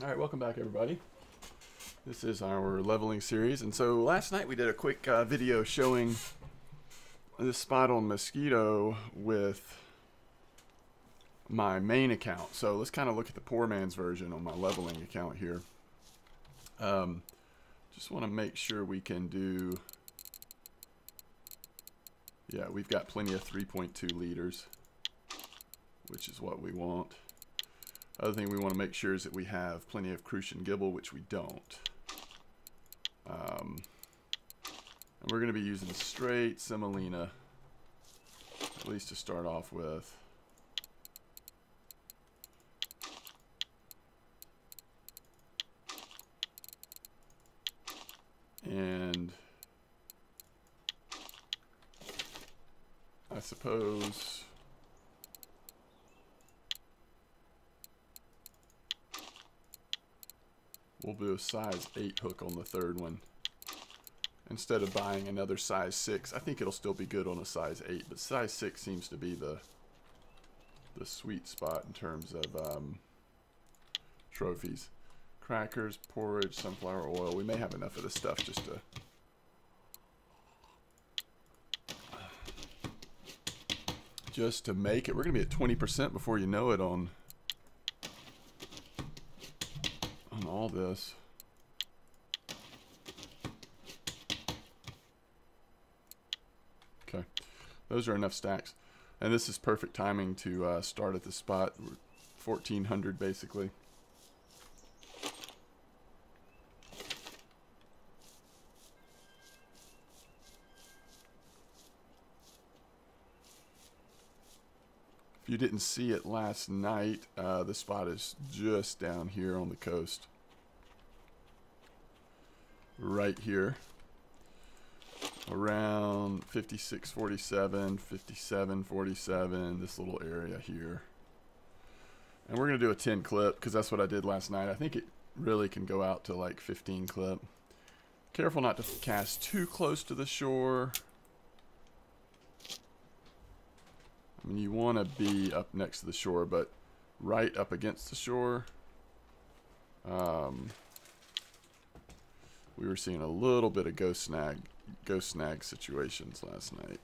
All right, welcome back, everybody. This is our leveling series, and so last night we did a quick uh, video showing this spot on Mosquito with my main account. So let's kind of look at the poor man's version on my leveling account here. Um, just want to make sure we can do... Yeah, we've got plenty of 3.2 liters, which is what we want. Other thing we want to make sure is that we have plenty of Crucian Gibel, which we don't. Um, and we're going to be using straight semolina, at least to start off with. And I suppose we'll do a size 8 hook on the third one. Instead of buying another size 6 I think it'll still be good on a size 8 but size 6 seems to be the the sweet spot in terms of um, trophies. Crackers porridge sunflower oil. We may have enough of this stuff just to just to make it. We're gonna be at 20% before you know it on on all this. Okay, those are enough stacks. And this is perfect timing to uh, start at the spot, 1400 basically. If you didn't see it last night, uh, the spot is just down here on the coast. Right here. Around 5647, 5747, this little area here. And we're going to do a 10 clip because that's what I did last night. I think it really can go out to like 15 clip. Careful not to cast too close to the shore. Mean, you want to be up next to the shore, but right up against the shore. Um, we were seeing a little bit of ghost snag, ghost snag situations last night.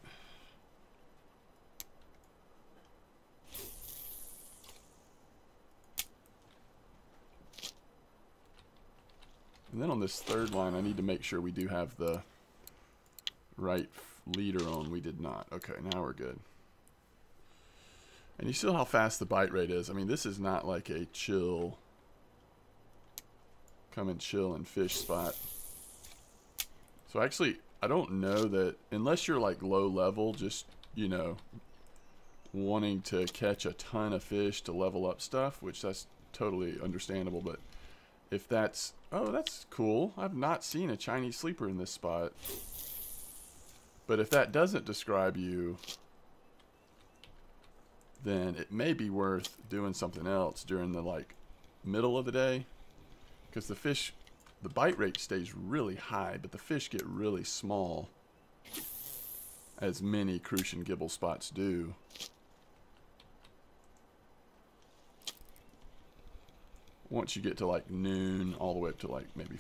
And then on this third line, I need to make sure we do have the right leader on. We did not. Okay, now we're good. And you see how fast the bite rate is. I mean, this is not like a chill, come and chill and fish spot. So actually, I don't know that, unless you're like low level, just, you know, wanting to catch a ton of fish to level up stuff, which that's totally understandable, but if that's, oh, that's cool. I've not seen a Chinese sleeper in this spot. But if that doesn't describe you, then it may be worth doing something else during the like middle of the day because the fish the bite rate stays really high but the fish get really small as many Crucian Gibel spots do once you get to like noon all the way up to like maybe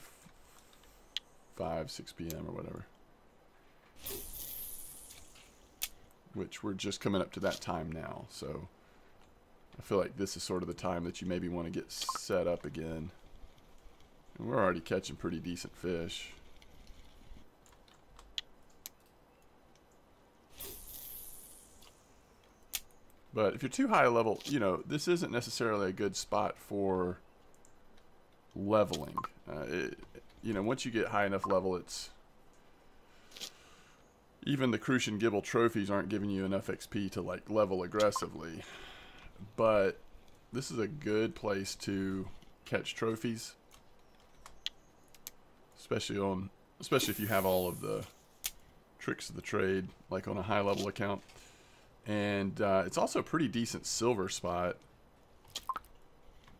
5 6 p.m. or whatever which we're just coming up to that time now. So I feel like this is sort of the time that you maybe want to get set up again. And we're already catching pretty decent fish. But if you're too high level, you know, this isn't necessarily a good spot for leveling. Uh, it, you know, once you get high enough level, it's even the Crucian Gibel trophies aren't giving you enough XP to like level aggressively. But this is a good place to catch trophies. Especially on especially if you have all of the tricks of the trade like on a high level account. And uh, it's also a pretty decent silver spot.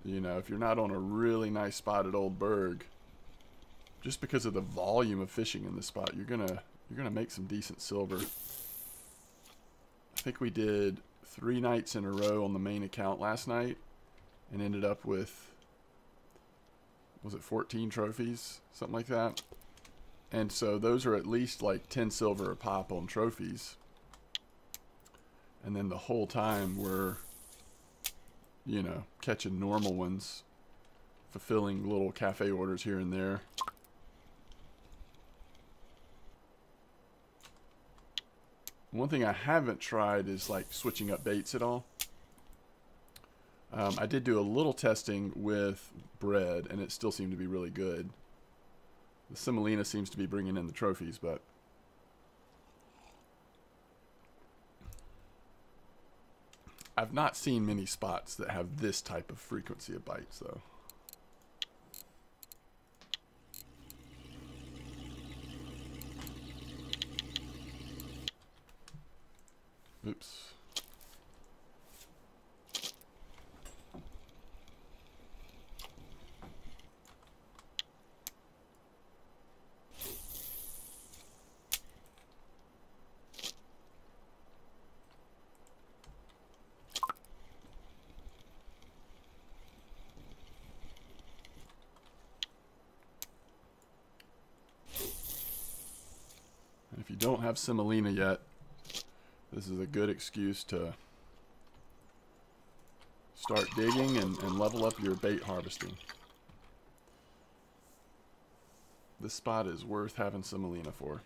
You know, if you're not on a really nice spot at Old Burg, just because of the volume of fishing in this spot, you're gonna you're going to make some decent silver. I think we did three nights in a row on the main account last night and ended up with was it 14 trophies, something like that. And so those are at least like 10 silver a pop on trophies. And then the whole time we're, you know, catching normal ones, fulfilling little cafe orders here and there. One thing I haven't tried is like switching up baits at all. Um, I did do a little testing with bread, and it still seemed to be really good. The semolina seems to be bringing in the trophies, but I've not seen many spots that have this type of frequency of bites, though. Oops. if you don't have semolina yet, this is a good excuse to start digging and, and level up your bait harvesting. This spot is worth having some semolina for.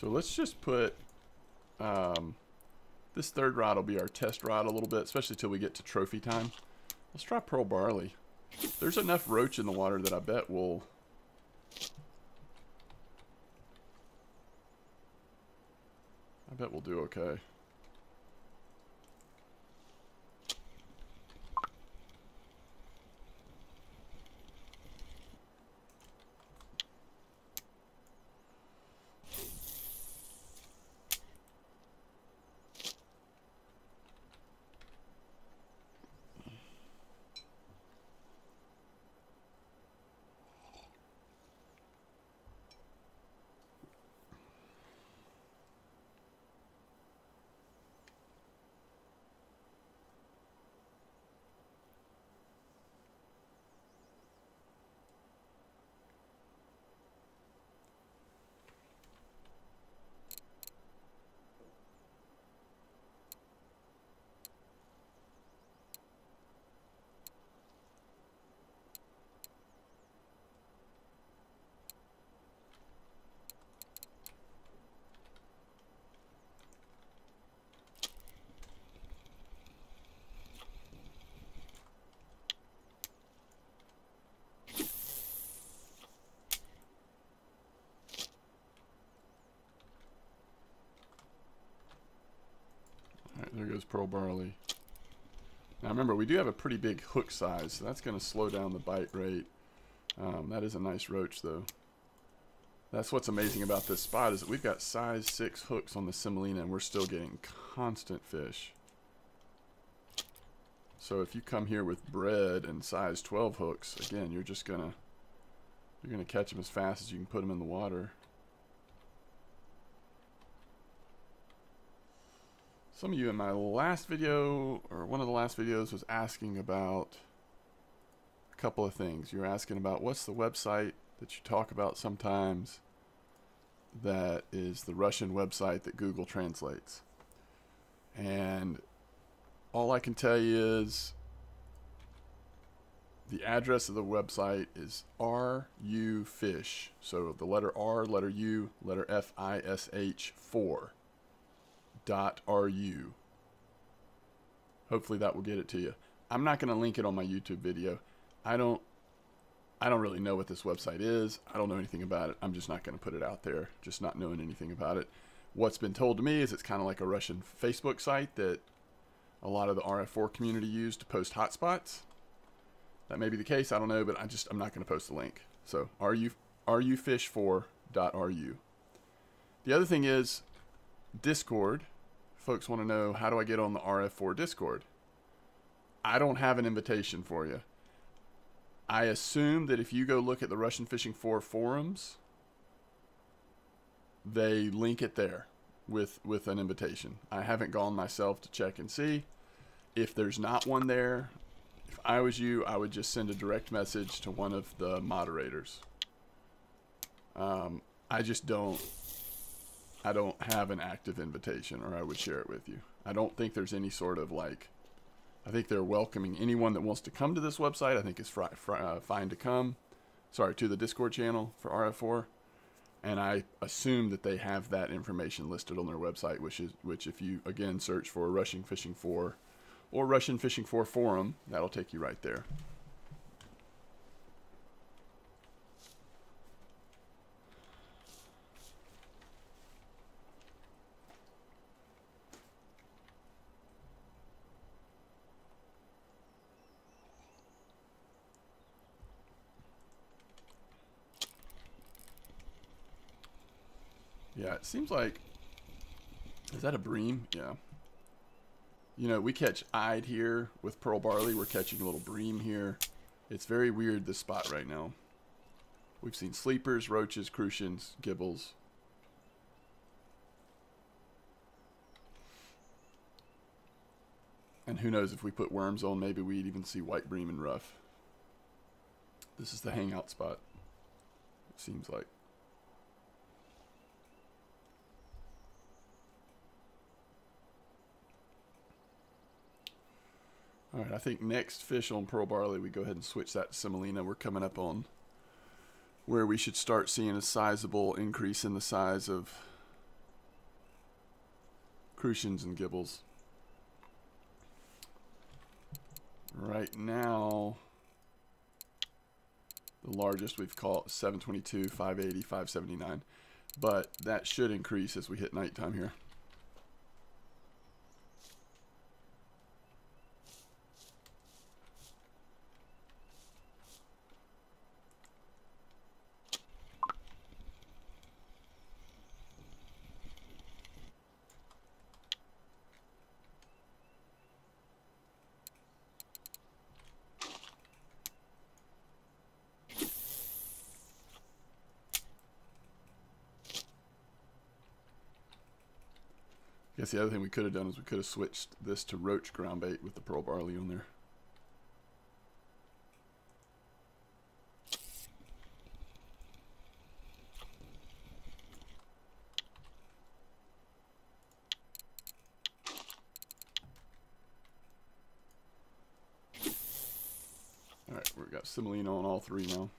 So let's just put um, this third rod will be our test rod a little bit, especially till we get to trophy time. Let's try pearl barley. There's enough roach in the water that I bet will I bet we'll do okay. Alright, there goes pearl barley. Now remember, we do have a pretty big hook size, so that's going to slow down the bite rate. Um, that is a nice roach, though. That's what's amazing about this spot is that we've got size 6 hooks on the semolina, and we're still getting constant fish. So if you come here with bread and size 12 hooks, again, you're just going to you're going to catch them as fast as you can put them in the water. Some of you in my last video, or one of the last videos, was asking about a couple of things. You were asking about what's the website that you talk about sometimes that is the Russian website that Google translates. And all I can tell you is the address of the website is RU Fish. So the letter R, letter U, letter F I S H 4 ru. Hopefully that will get it to you. I'm not going to link it on my YouTube video. I don't I don't really know what this website is. I don't know anything about it. I'm just not going to put it out there, just not knowing anything about it. What's been told to me is it's kind of like a Russian Facebook site that a lot of the RF4 community use to post hotspots. That may be the case. I don't know, but I just I'm not going to post the link. So ru rufish4.ru. The other thing is Discord folks want to know how do I get on the RF4 Discord? I don't have an invitation for you. I assume that if you go look at the Russian Fishing 4 forums, they link it there with with an invitation. I haven't gone myself to check and see. if there's not one there, if I was you, I would just send a direct message to one of the moderators. Um, I just don't. I don't have an active invitation, or I would share it with you. I don't think there's any sort of like. I think they're welcoming anyone that wants to come to this website. I think it's fri- uh, fine to come. Sorry, to the Discord channel for RF4, and I assume that they have that information listed on their website, which is which if you again search for Russian Fishing 4 or Russian Fishing 4 forum, that'll take you right there. Seems like. Is that a bream? Yeah. You know, we catch ide here with pearl barley. We're catching a little bream here. It's very weird, this spot right now. We've seen sleepers, roaches, crucians, gibels. And who knows if we put worms on, maybe we'd even see white bream and ruffe. This is the hangout spot. It seems like. All right, I think next fish on Pearl Barley, we go ahead and switch that to Semolina. We're coming up on where we should start seeing a sizable increase in the size of crucians and gibels. Right now, the largest we've caught 722, 580, 579, but that should increase as we hit nighttime here. Guess the other thing we could have done is we could have switched this to roach ground bait with the pearl barley on there. Alright, we've got semolina on all three now.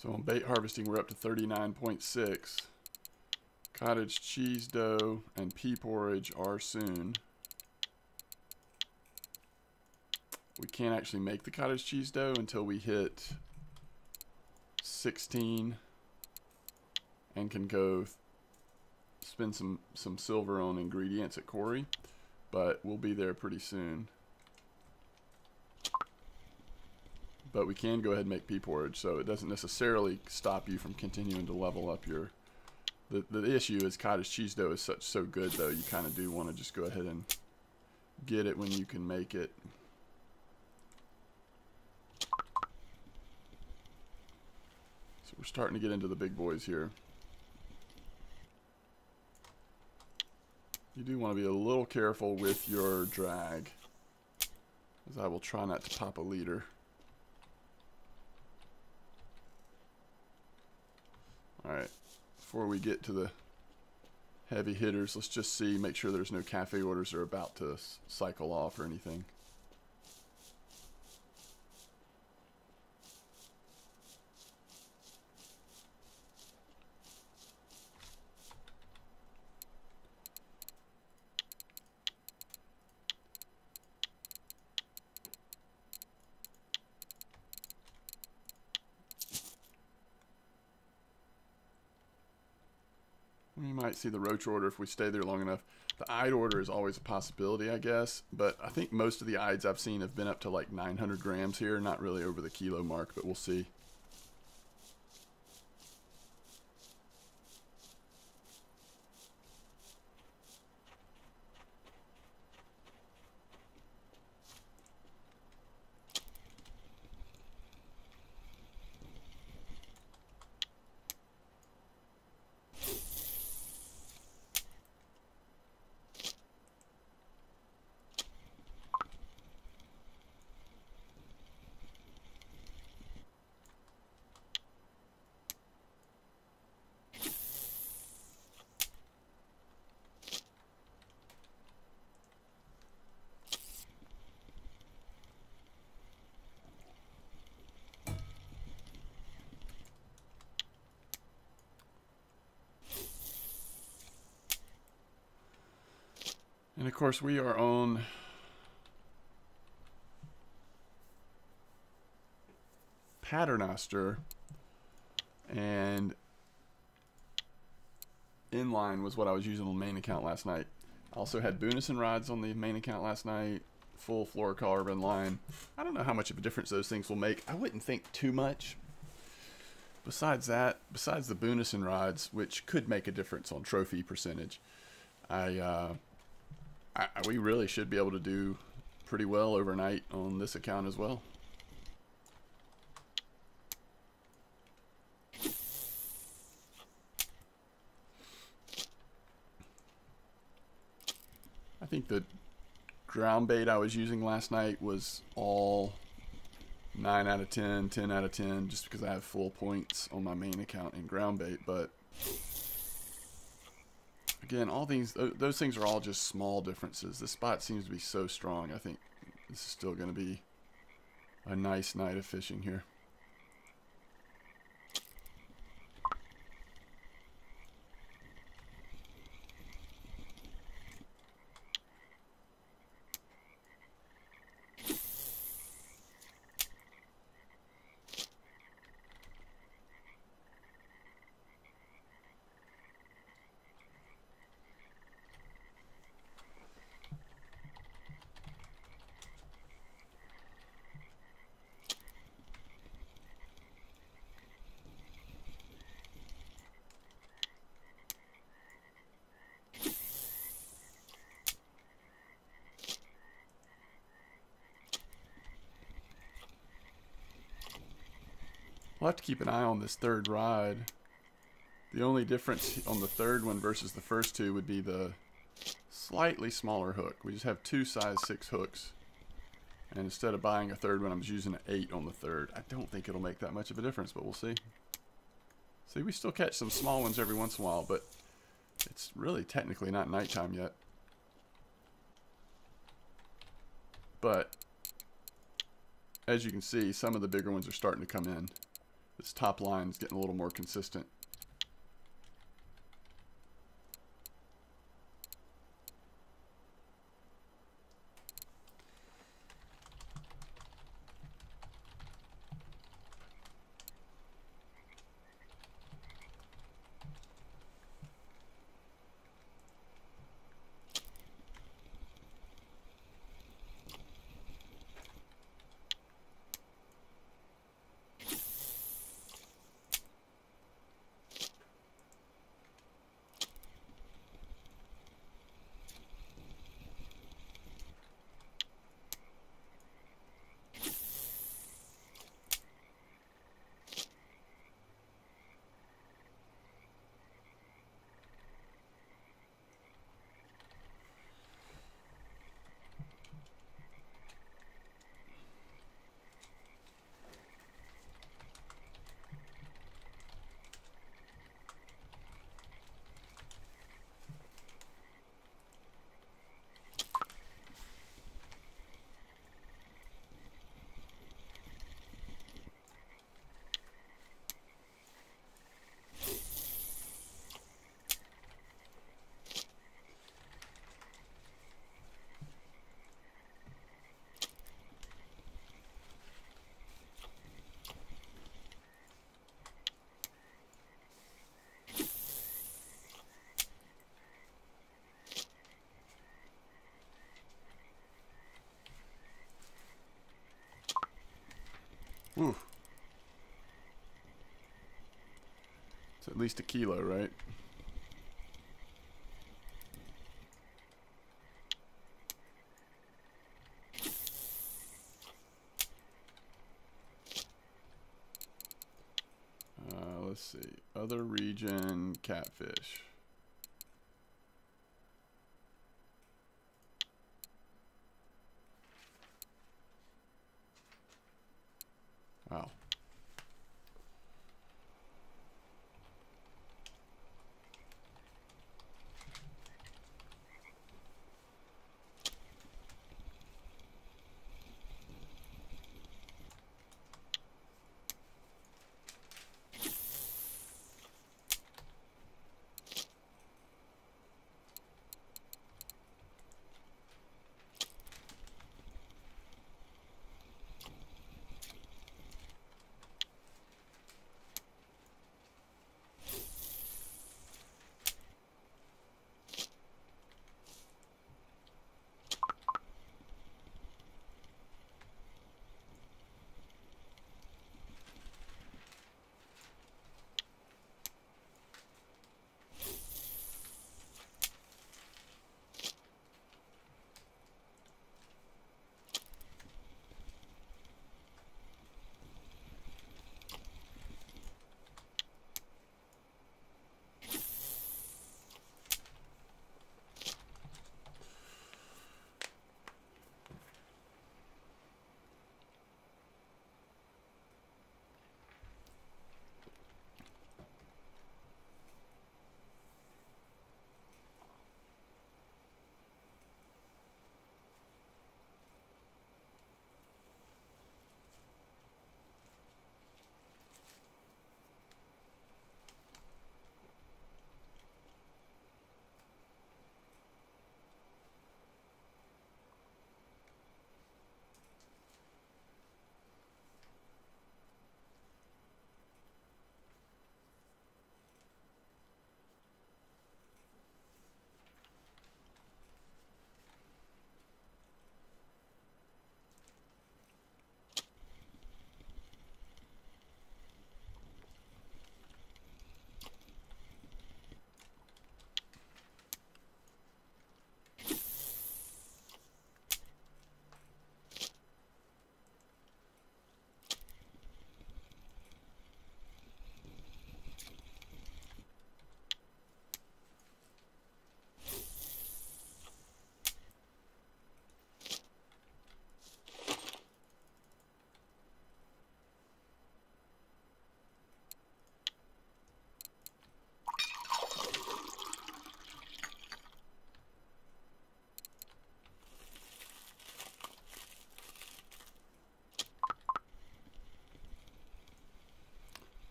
So on bait harvesting, we're up to 39.6. Cottage cheese dough and pea porridge are soon. We can't actually make the cottage cheese dough until we hit 16 and can go spend some, some silver on ingredients at Corey, but we'll be there pretty soon. But we can go ahead and make pea porridge, so it doesn't necessarily stop you from continuing to level up your. The the issue is cottage cheese dough is such so good though you kind of do want to just go ahead and get it when you can make it. So we're starting to get into the big boys here. You do want to be a little careful with your drag, as I will try not to pop a leader. Alright, before we get to the heavy hitters, let's just see, make sure there's no cafe orders are about to cycle off or anything. We might see the roach order if we stay there long enough. The ide order is always a possibility, I guess, but I think most of the ides I've seen have been up to like 900 grams here, not really over the kilo mark, but we'll see. Course, we are on Paternoster, and inline was what I was using on the main account last night. I also had Bunison rods on the main account last night, full fluorocarbon line. I don't know how much of a difference those things will make. I wouldn't think too much. Besides that, besides the Bunison rods, which could make a difference on trophy percentage, I, uh, I we really should be able to do pretty well overnight on this account as well. I think the ground bait I was using last night was all 9 out of 10, 10 out of 10, just because I have full points on my main account in ground bait. But again, all these, those things are all just small differences. The spot seems to be so strong. I think this is still going to be a nice night of fishing here. We'll have to keep an eye on this third ride. The only difference on the third one versus the first two would be the slightly smaller hook. We just have two size 6 hooks. And instead of buying a third one, I'm just using an 8 on the third. I don't think it'll make that much of a difference, but we'll see. See, we still catch some small ones every once in a while, but it's really technically not nighttime yet. But, as you can see, some of the bigger ones are starting to come in. This top line is getting a little more consistent. It's at least a kilo, right? Uh, let's see. Other region catfish. Wow.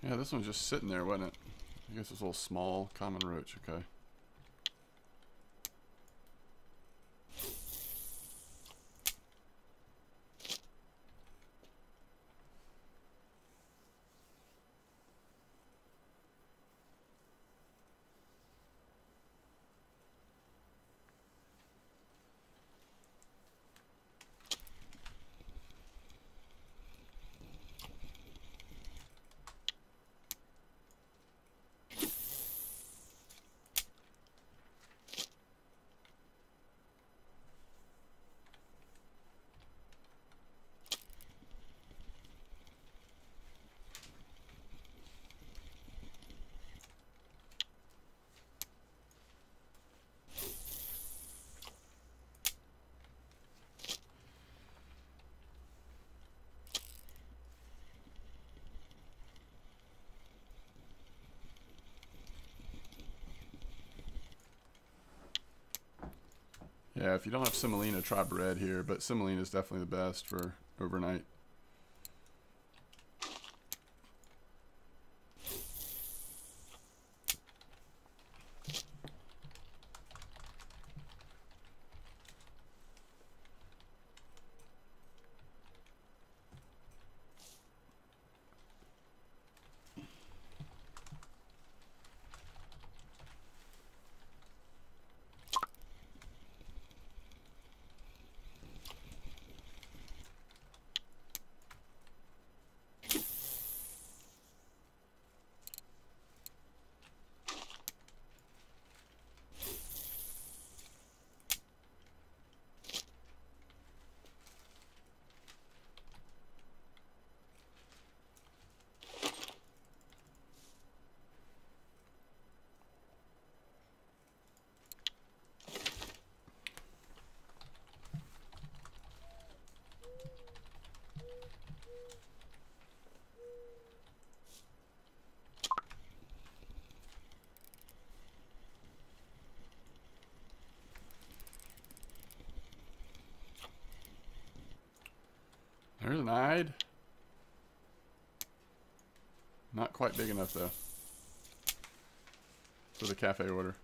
Yeah, this one's just sitting there, wasn't it? I guess it's a little small common roach, okay. Yeah, if you don't have semolina, try bread here, but semolina is definitely the best for overnight. Ide. Not quite big enough though. For the cafe order.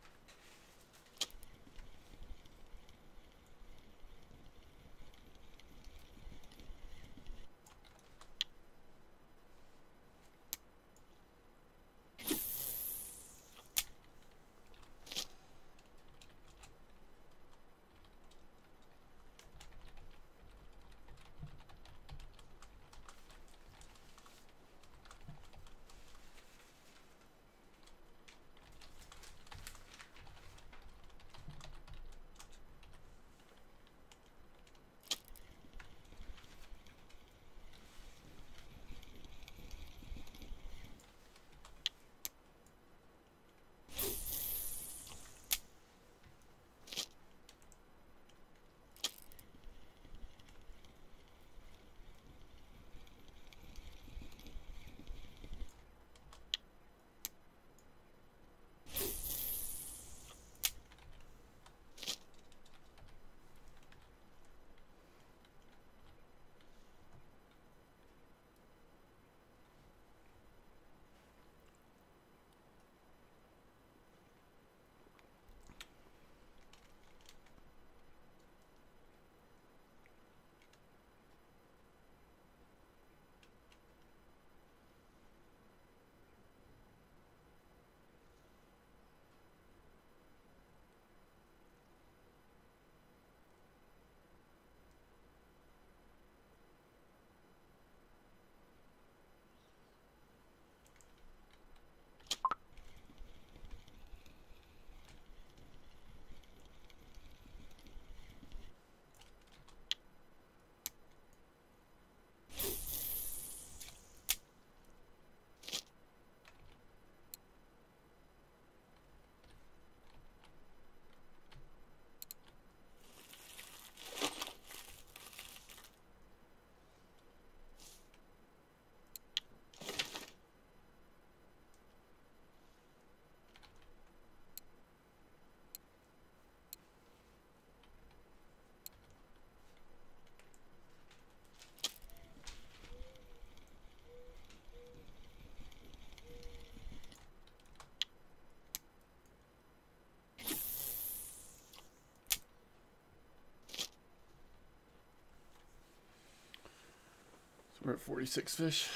We're at 46 fish.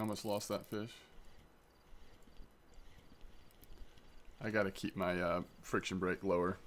almost lost that fish. I gotta keep my uh, friction brake lower.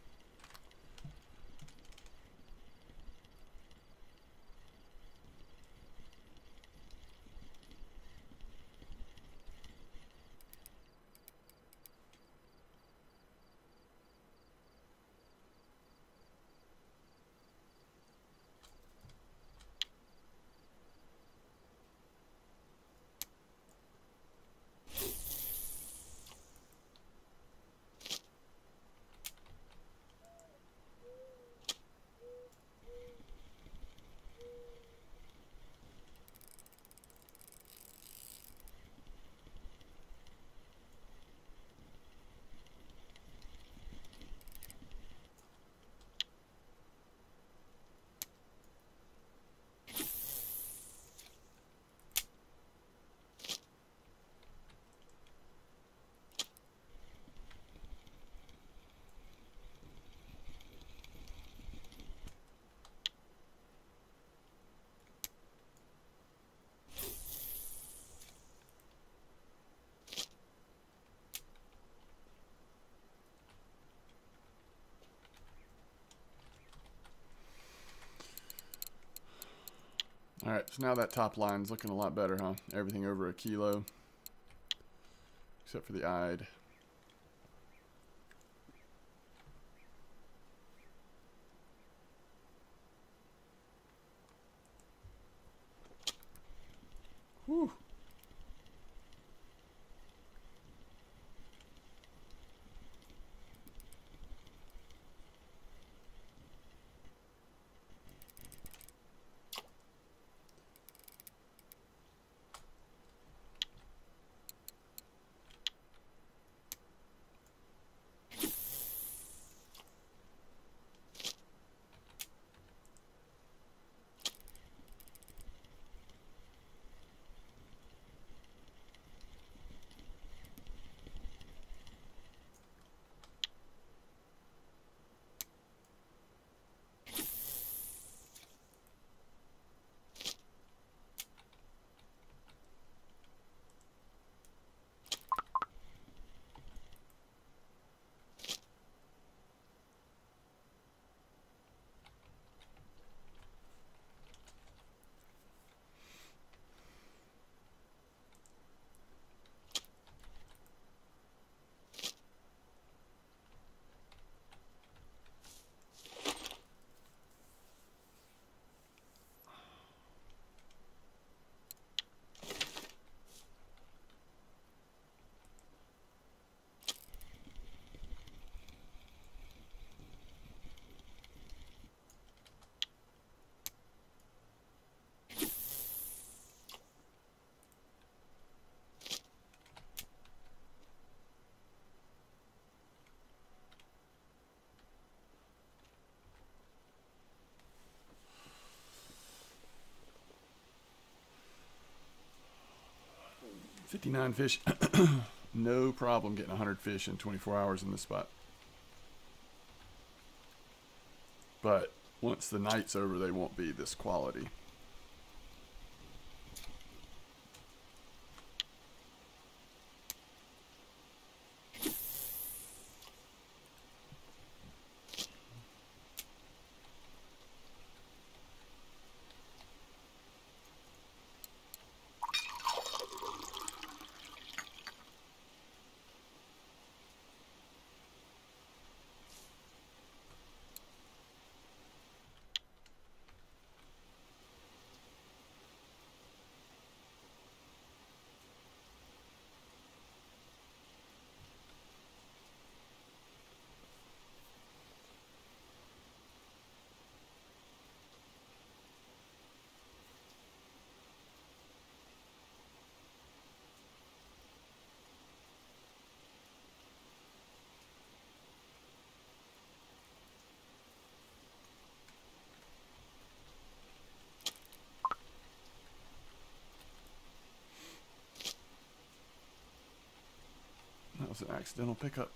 Alright, so now that top line's looking a lot better, huh? Everything over a kilo. Except for the ide. 59 fish. no problem getting 100 fish in 24 hours in this spot. But once the night's over, they won't be this quality. An accidental pickup.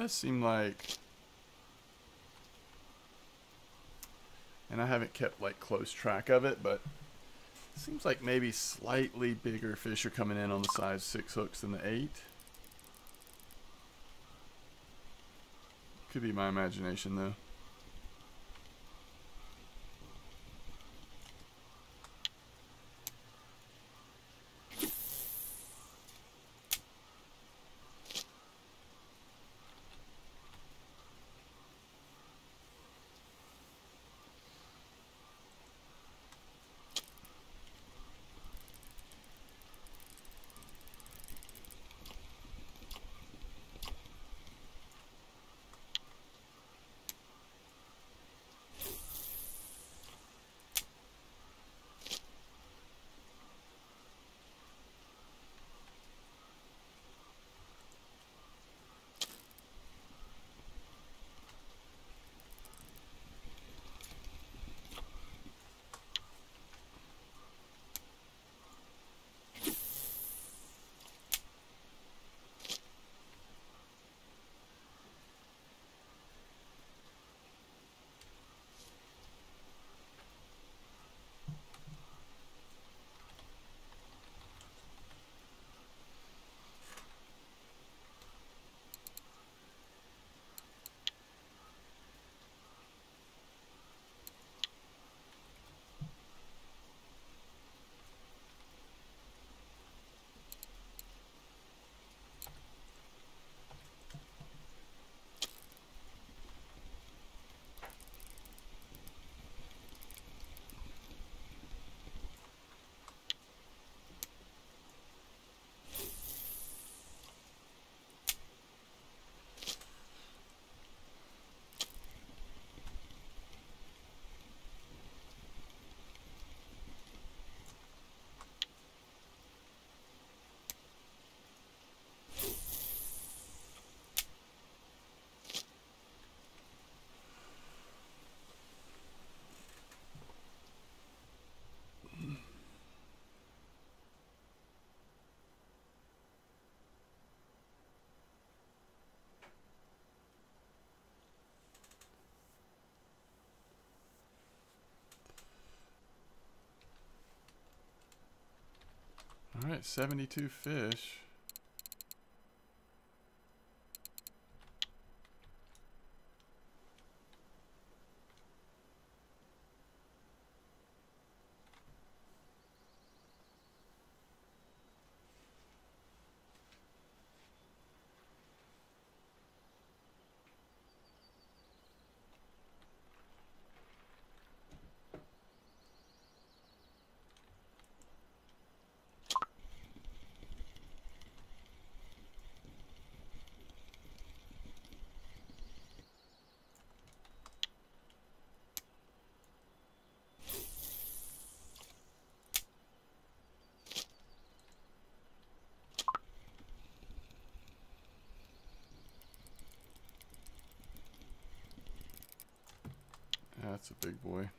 Does seem like and I haven't kept like close track of it, but it seems like maybe slightly bigger fish are coming in on the size six hooks than the eight. Could be my imagination, though. All right, 72 fish. That's a big boy.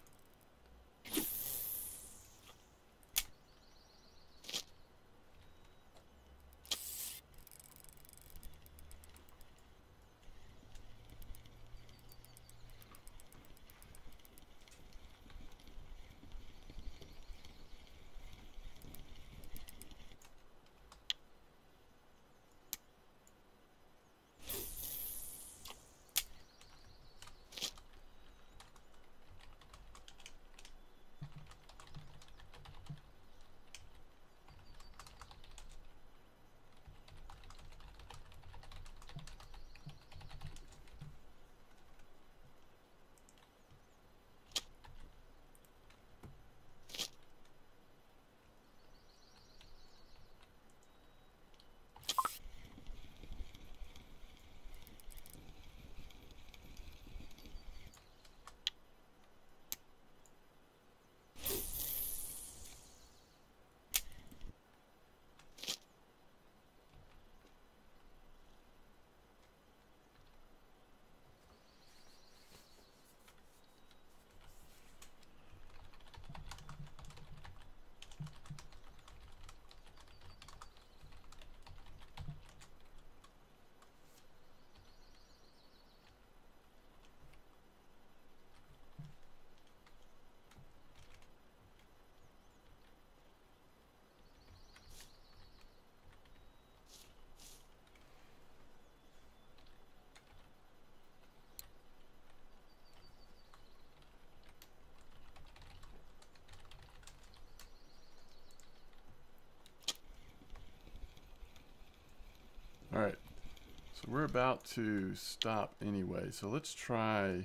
We're about to stop anyway. So let's try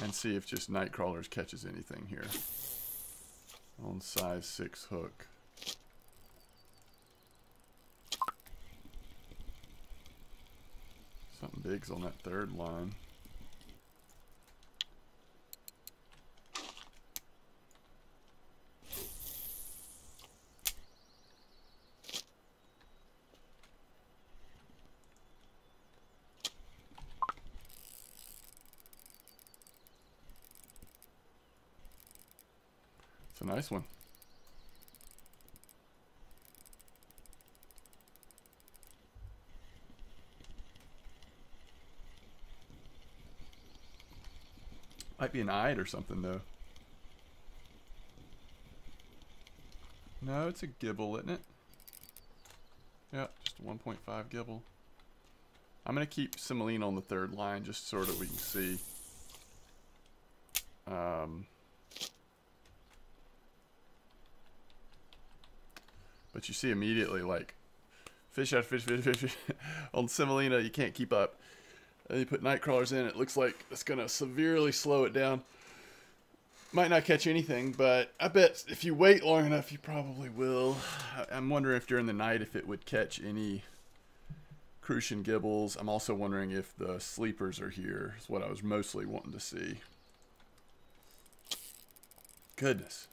and see if just Nightcrawlers catches anything here on size 6 hook. Something big's on that third line. Nice one. Might be an ide or something though. No, it's a gibel, isn't it? Yeah, just a 1.5 gibel. I'm going to keep Semolina on the third line just so that we can see. Um, but you see immediately, like, fish out, fish, fish, fish, fish. on Semolina, you can't keep up. And you put night crawlers in, it looks like it's going to severely slow it down. Might not catch anything, but I bet if you wait long enough, you probably will. I'm wondering if during the night if it would catch any Crucian Gibels. I'm also wondering if the sleepers are here. Is what I was mostly wanting to see. Goodness.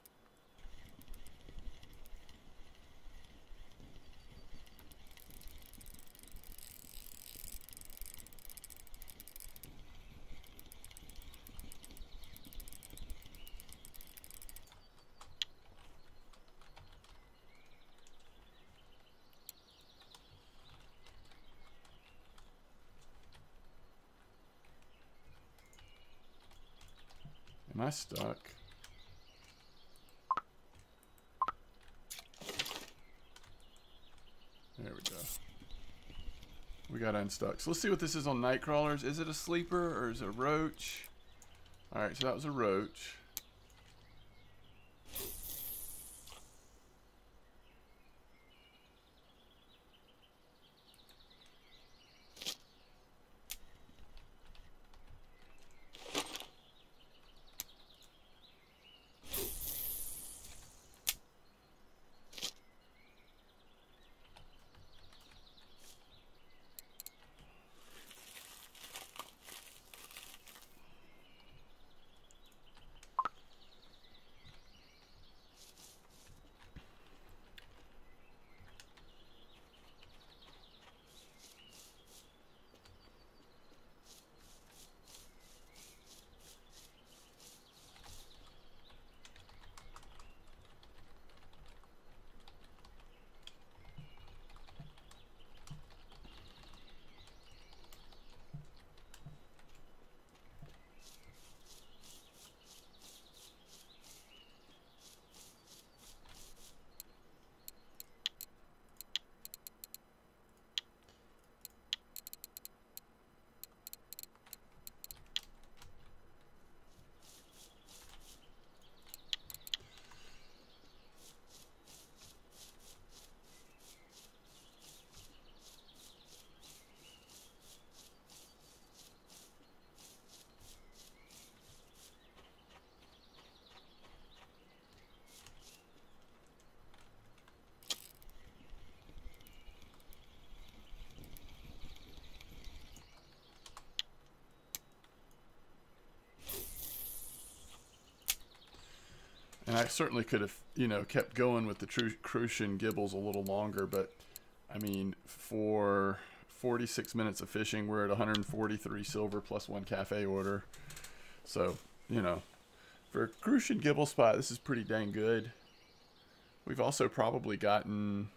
I stuck? There we go. We got unstuck. So let's see what this is on Nightcrawlers. Is it a sleeper or is it a roach? Alright, so that was a roach. I certainly could have, you know, kept going with the Tru- Crucian Gibels a little longer, but I mean, for 46 minutes of fishing, we're at 143 silver plus one cafe order. So, you know, for a Crucian Gibel spot, this is pretty dang good. We've also probably gotten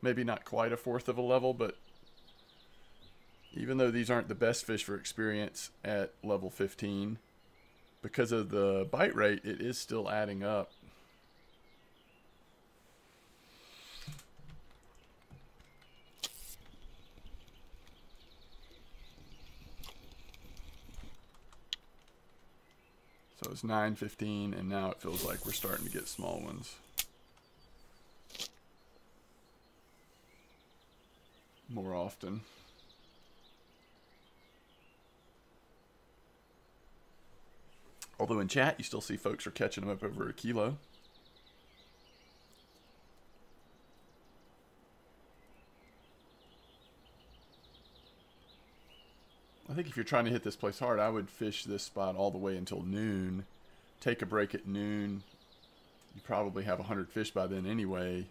maybe not quite a fourth of a level, but even though these aren't the best fish for experience at level 15, because of the bite rate, it is still adding up. So it's 9.15 and now it feels like we're starting to get small ones. more often. Although in chat, you still see folks are catching them up over a kilo. I think if you're trying to hit this place hard, I would fish this spot all the way until noon. Take a break at noon. You probably have 100 fish by then anyway.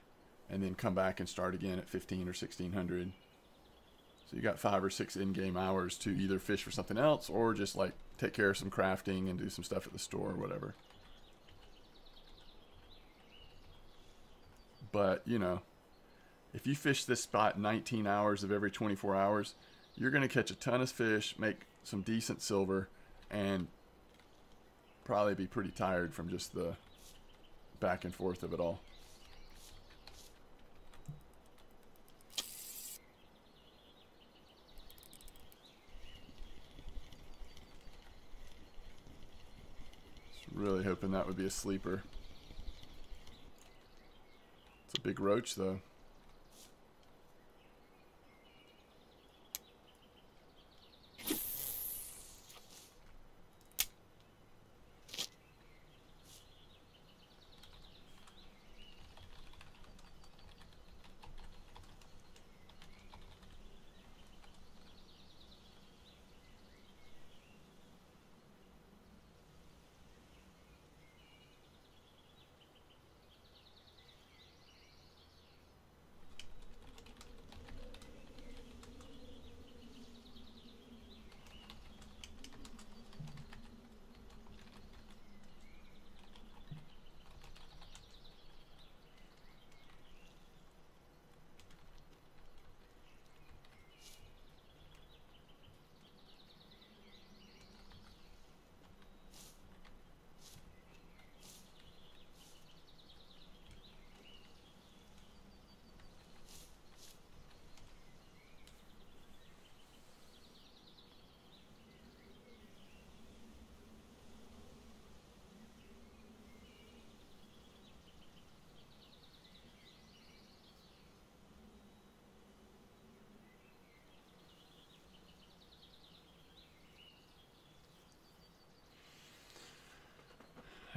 And then come back and start again at 15 or 1600. So you got five or six in-game hours to either fish for something else or just like take care of some crafting and do some stuff at the store or whatever. But, you know, if you fish this spot 19 hours of every 24 hours, you're going to catch a ton of fish, make some decent silver, and probably be pretty tired from just the back and forth of it all. Really hoping that would be a sleeper. It's a big roach, though.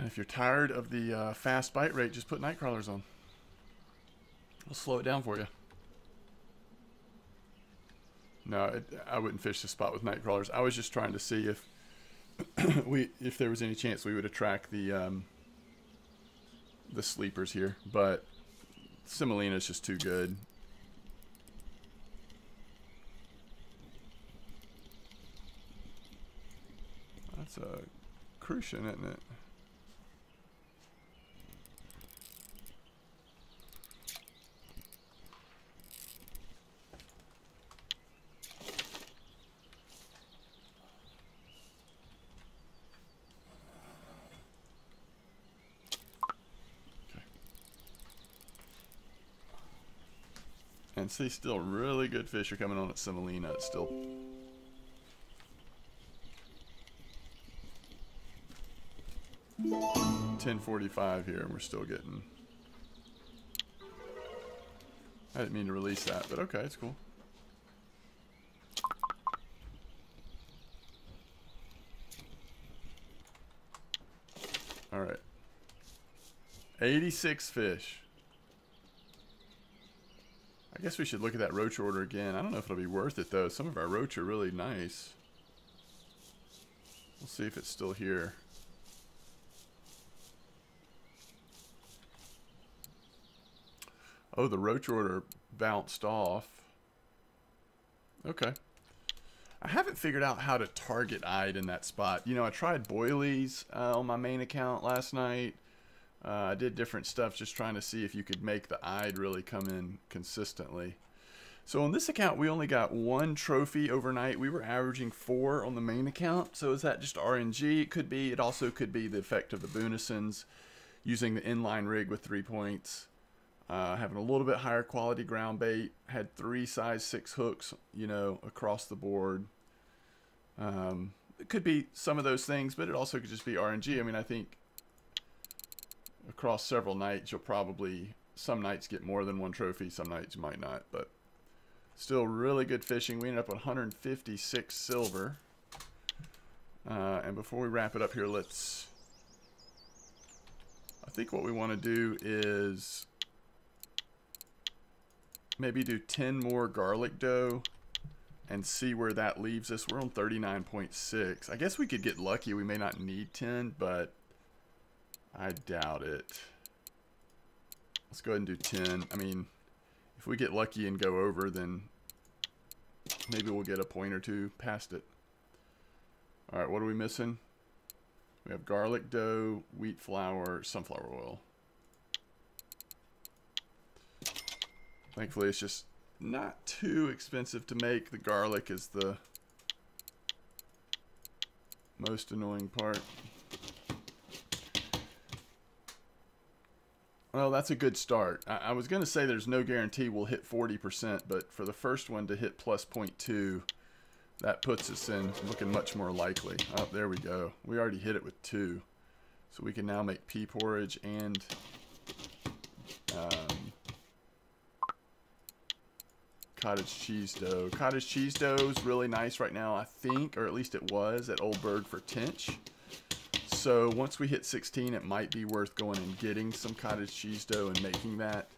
And if you're tired of the uh, fast bite rate, just put night crawlers on. It'll slow it down for you. No, it, I wouldn't fish the spot with night crawlers. I was just trying to see if we, if there was any chance we would attract the um, the sleepers here, but Semolina is just too good. That's a crucian, isn't it? See, still really good fish are coming on at Semolina. It's still... Ten forty-five here, and we're still getting. I didn't mean to release that, but okay, it's cool. All right. 86 fish. Guess we should look at that roach order again. I don't know if it'll be worth it, though. Some of our roach are really nice. We'll see if it's still here. Oh, the roach order bounced off. Okay. I haven't figured out how to target ide in that spot. You know, I tried boilies uh, on my main account last night. Uh, I did different stuff just trying to see if you could make the ide really come in consistently. So on this account, we only got one trophy overnight. We were averaging four on the main account. So is that just RNG? It could be. It also could be the effect of the Boonisons using the inline rig with three points. Uh, having a little bit higher quality ground bait. Had three size six hooks, you know, across the board. Um, it could be some of those things, but it also could just be RNG. I mean, I think across several nights, you'll probably, some nights get more than one trophy, some nights you might not, but Still really good fishing. We ended up with 156 silver. Uh, and before we wrap it up here, let's... I think what we want to do is maybe do 10 more garlic dough and see where that leaves us. We're on 39.6. I guess we could get lucky. We may not need 10, but I doubt it. Let's go ahead and do 10. I mean, if we get lucky and go over, then maybe we'll get a point or two past it. All right, what are we missing? We have garlic dough, wheat flour, sunflower oil. Thankfully, it's just not too expensive to make. The garlic is the most annoying part. Well, that's a good start. I, I was going to say there's no guarantee we'll hit 40%, but for the first one to hit plus 0.2, that puts us in looking much more likely. Oh, there we go. We already hit it with 2. So we can now make pea porridge and um, cottage cheese dough. Cottage cheese dough is really nice right now, I think, or at least it was at Old Burg for Tench. So once we hit 16, it might be worth going and getting some cottage cheese dough and making that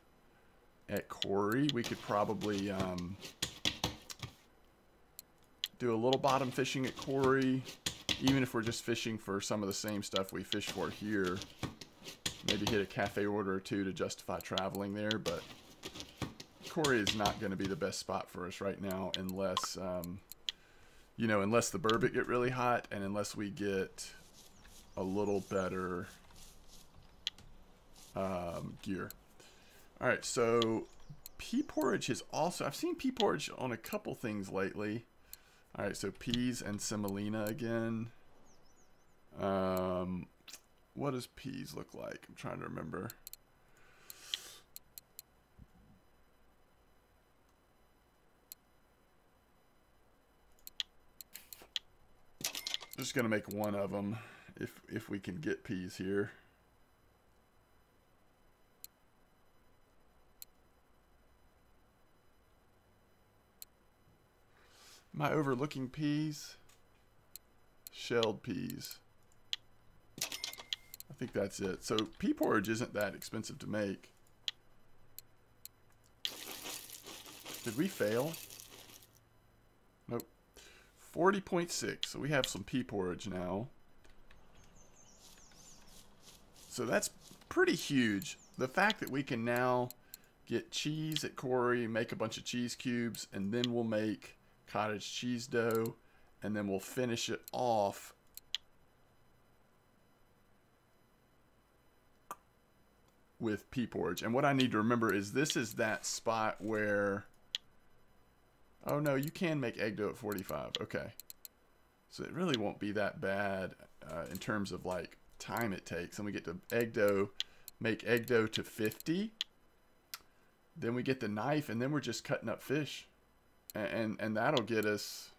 at Quarry. We could probably um, do a little bottom fishing at Quarry, even if we're just fishing for some of the same stuff we fish for here. Maybe hit a cafe order or two to justify traveling there, but Quarry is not going to be the best spot for us right now unless, um, you know, unless the burbot get really hot and unless we get a little better um, gear. All right, so pea porridge is also, I've seen pea porridge on a couple things lately. All right, so peas and semolina again. Um, what does peas look like? I'm trying to remember. Just gonna make one of them if if we can get peas here. Am I overlooking peas? Shelled peas. I think that's it. So pea porridge isn't that expensive to make. Did we fail? Nope. 40.6. So we have some pea porridge now. So that's pretty huge. The fact that we can now get cheese at Quarry, make a bunch of cheese cubes, and then we'll make cottage cheese dough, and then we'll finish it off with pea porridge. And what I need to remember is this is that spot where Oh no, you can make egg dough at 45. Okay. So it really won't be that bad uh, in terms of like time it takes. And we get to egg dough, make egg dough to 50. Then we get the knife and then we're just cutting up fish. And, and, and that'll get us...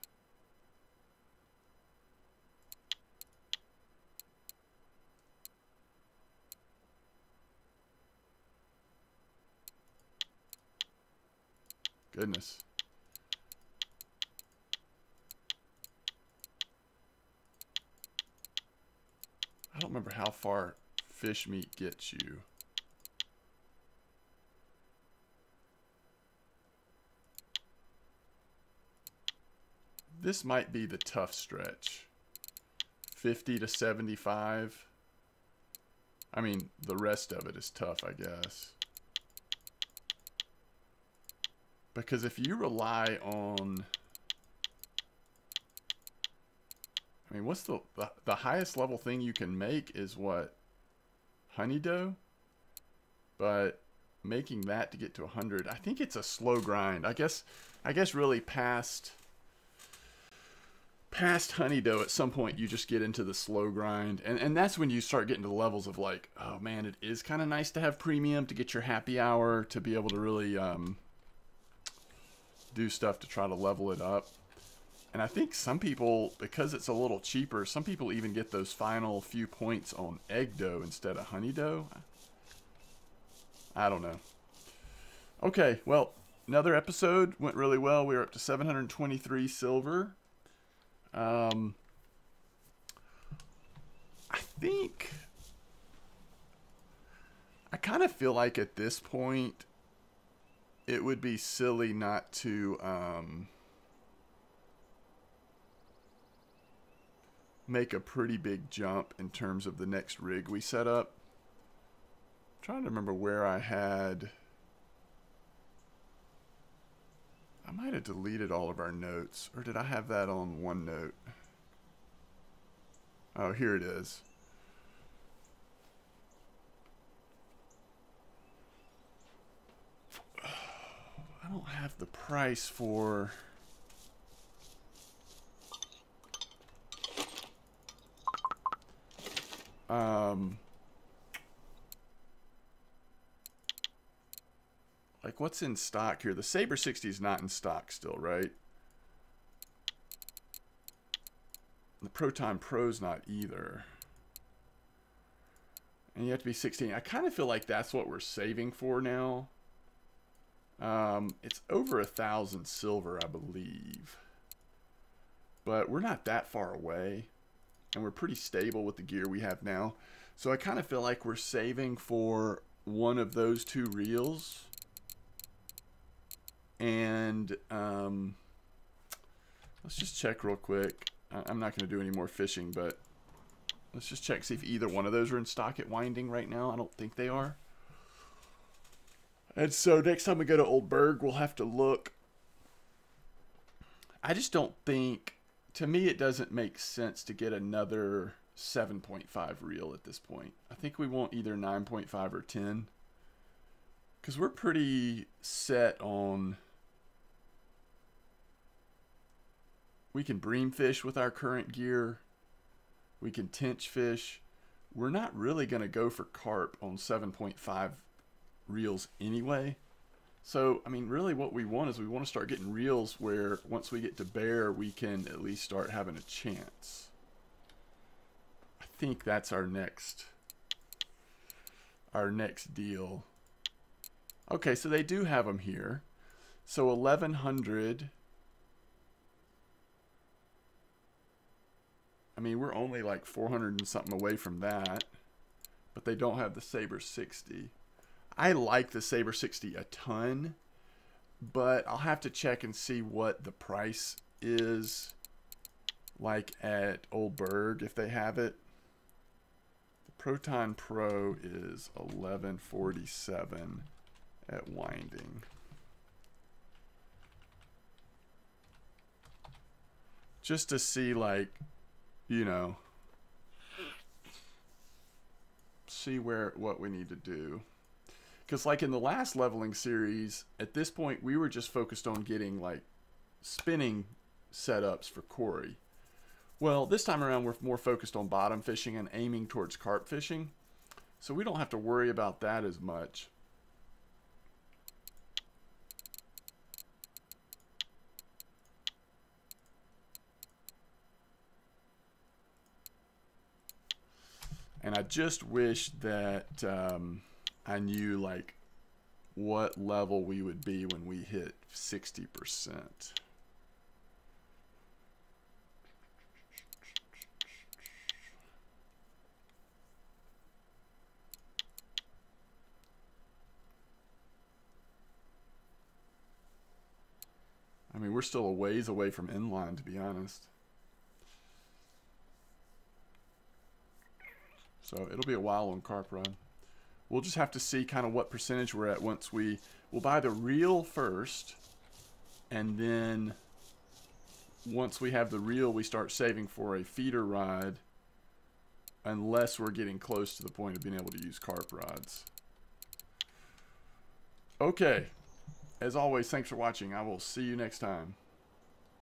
Goodness. I don't remember how far fish meat gets you. This might be the tough stretch. 50 to 75. I mean, the rest of it is tough, I guess. Because if you rely on I mean, what's the, the, the highest level thing you can make is what? Honey dough? But making that to get to 100, I think it's a slow grind. I guess I guess really past past honey dough at some point you just get into the slow grind and and that's when you start getting to the levels of like oh man it is kind of nice to have premium to get your happy hour to be able to really um, do stuff to try to level it up and I think some people, because it's a little cheaper, some people even get those final few points on egg dough instead of honey dough. I don't know. Okay, well, another episode went really well. We were up to 723 silver. Um, I think I kind of feel like at this point it would be silly not to um, make a pretty big jump in terms of the next rig we set up. I'm trying to remember where I had. I might have deleted all of our notes, or did I have that on OneNote? Oh, here it is. I don't have the price for... Um... Like, what's in stock here? The Saber 60 is not in stock still, right? The Proton Pro's not either. And you have to be 16. I kind of feel like that's what we're saving for now. Um, it's over a thousand silver, I believe. But we're not that far away. And we're pretty stable with the gear we have now. So I kind of feel like we're saving for one of those two reels and um, let's just check real quick. I'm not going to do any more fishing, but let's just check see if either one of those are in stock at Winding right now. I don't think they are. And so next time we go to Old Burg, we'll have to look. I just don't think, to me, it doesn't make sense to get another 7.5 reel at this point. I think we want either 9.5 or 10. Because we're pretty set on We can bream fish with our current gear. We can tench fish. We're not really going to go for carp on 7.5 reels anyway. So, I mean, really what we want is we want to start getting reels where once we get to bear, we can at least start having a chance. I think that's our next, our next deal. Okay, so they do have them here. So 1100 I mean, we're only like 400 and something away from that. But they don't have the Saber 60. I like the Saber 60 a ton. But I'll have to check and see what the price is like at Old Burg if they have it. The Proton Pro is 1147 at Winding. Just to see like you know, see where what we need to do. Because like in the last leveling series, at this point we were just focused on getting like spinning setups for Kuori. Well, this time around we're more focused on bottom fishing and aiming towards carp fishing. So we don't have to worry about that as much. And I just wish that um, I knew like what level we would be when we hit 60%. I mean, we're still a ways away from inline, to be honest. So it'll be a while on carp run. We'll just have to see kind of what percentage we're at once we... We'll buy the reel first. And then once we have the reel, we start saving for a feeder ride. Unless we're getting close to the point of being able to use carp rods. Okay. As always, thanks for watching. I will see you next time.